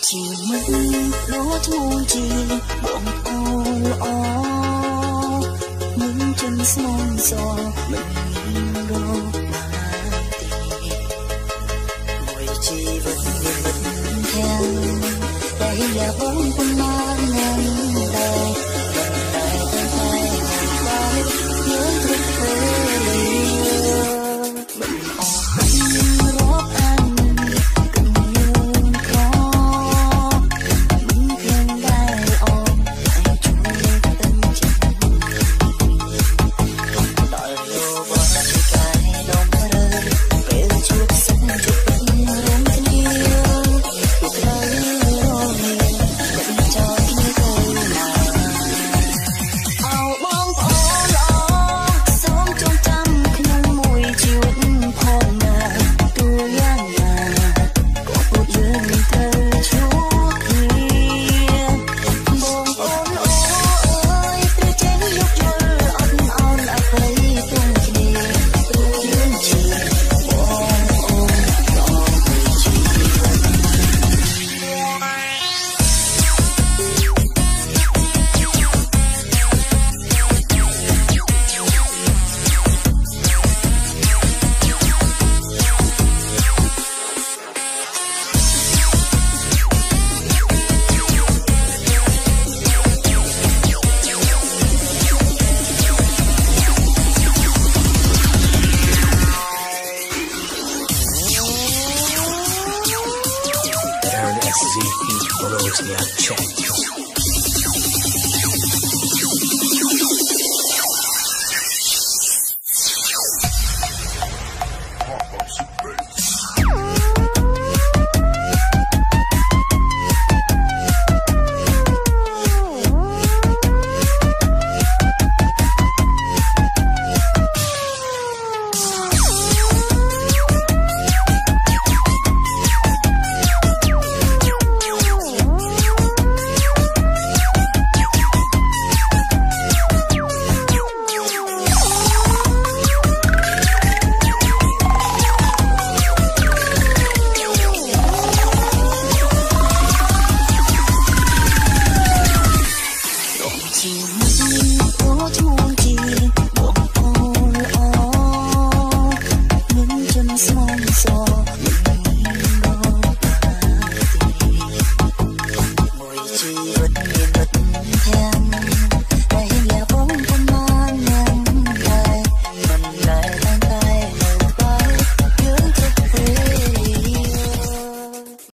chỉ mất lúa thu chỉ bọn cô ó những chân son gió mình đâu chỉ vẫn nhìn theo đây là bốn followers they have.